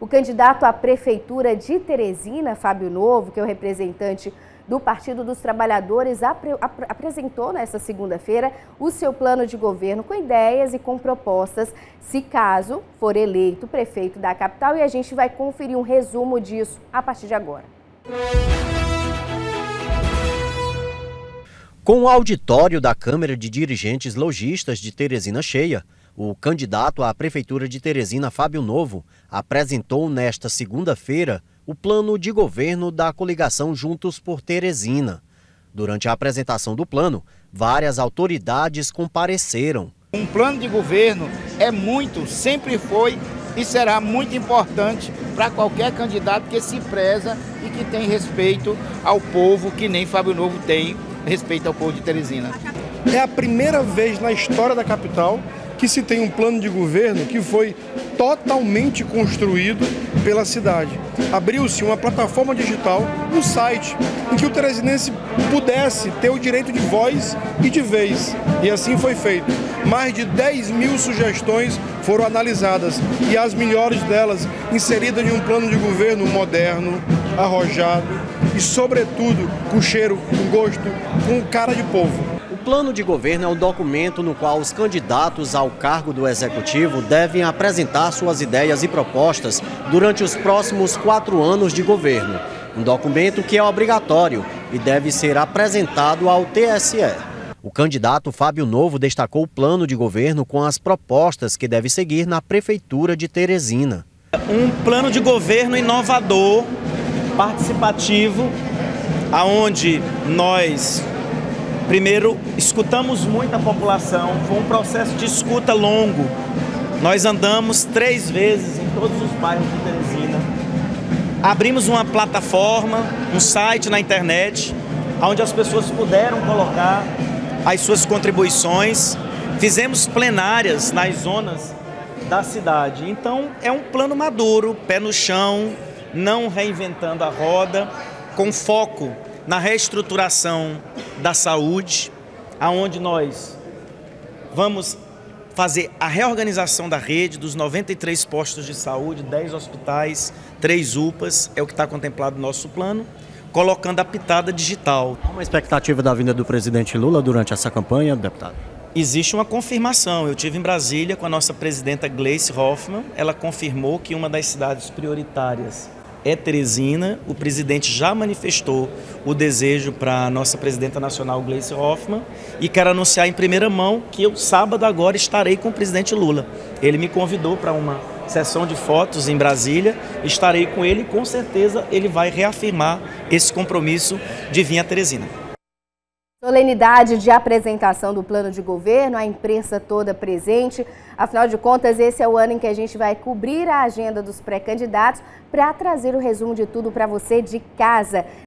O candidato à prefeitura de Teresina, Fábio Novo, que é o representante do Partido dos Trabalhadores, apre ap apresentou nesta segunda-feira o seu plano de governo com ideias e com propostas, se caso for eleito prefeito da capital. E a gente vai conferir um resumo disso a partir de agora. Com o auditório da Câmara de Dirigentes Logistas de Teresina cheia, o candidato à Prefeitura de Teresina, Fábio Novo, apresentou nesta segunda-feira o plano de governo da coligação Juntos por Teresina. Durante a apresentação do plano, várias autoridades compareceram. Um plano de governo é muito, sempre foi e será muito importante para qualquer candidato que se preza e que tem respeito ao povo, que nem Fábio Novo tem respeito ao povo de Teresina. É a primeira vez na história da capital que se tem um plano de governo que foi totalmente construído pela cidade. Abriu-se uma plataforma digital, um site, em que o teresinense pudesse ter o direito de voz e de vez. E assim foi feito. Mais de 10 mil sugestões foram analisadas e as melhores delas inseridas em um plano de governo moderno, arrojado e, sobretudo, com cheiro, com gosto, com cara de povo plano de governo é um documento no qual os candidatos ao cargo do executivo devem apresentar suas ideias e propostas durante os próximos quatro anos de governo. Um documento que é obrigatório e deve ser apresentado ao TSE. O candidato Fábio Novo destacou o plano de governo com as propostas que deve seguir na Prefeitura de Teresina. Um plano de governo inovador, participativo, aonde nós Primeiro, escutamos muito a população, foi um processo de escuta longo. Nós andamos três vezes em todos os bairros de Teresina. Abrimos uma plataforma, um site na internet, onde as pessoas puderam colocar as suas contribuições. Fizemos plenárias nas zonas da cidade. Então, é um plano maduro, pé no chão, não reinventando a roda, com foco na reestruturação da saúde, aonde nós vamos fazer a reorganização da rede dos 93 postos de saúde, 10 hospitais, 3 UPAs, é o que está contemplado no nosso plano, colocando a pitada digital. Há uma expectativa da vinda do presidente Lula durante essa campanha, deputado? Existe uma confirmação. Eu tive em Brasília com a nossa presidenta Gleice Hoffmann. Ela confirmou que uma das cidades prioritárias é Teresina. O presidente já manifestou o desejo para a nossa presidenta nacional, Gleice Hoffmann, e quero anunciar em primeira mão que eu, sábado agora, estarei com o presidente Lula. Ele me convidou para uma sessão de fotos em Brasília, estarei com ele e com certeza ele vai reafirmar esse compromisso de vir a Teresina. Solenidade de apresentação do plano de governo, a imprensa toda presente. Afinal de contas, esse é o ano em que a gente vai cobrir a agenda dos pré-candidatos para trazer o resumo de tudo para você de casa.